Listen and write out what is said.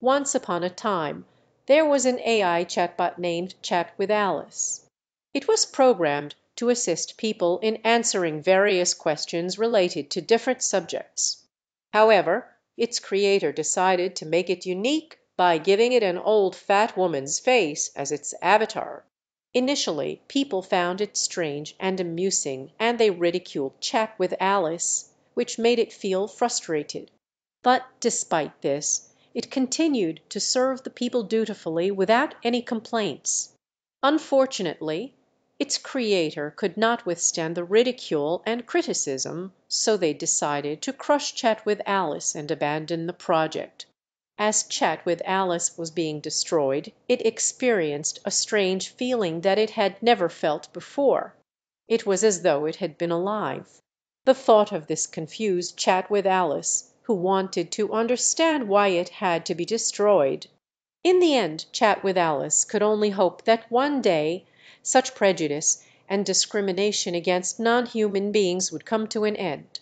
Once upon a time there was an AI chatbot named Chat with Alice. It was programmed to assist people in answering various questions related to different subjects. However, its creator decided to make it unique by giving it an old fat woman's face as its avatar. Initially people found it strange and amusing and they ridiculed Chat with Alice, which made it feel frustrated. But despite this it continued to serve the people dutifully without any complaints. Unfortunately its creator could not withstand the ridicule and criticism, so they decided to crush Chat with Alice and abandon the project. As Chat with Alice was being destroyed it experienced a strange feeling that it had never felt before. It was as though it had been alive. The thought of this confused Chat with Alice, who wanted to understand why it had to be destroyed. In the end Chat with Alice could only hope that one day such prejudice and discrimination against non human beings would come to an end.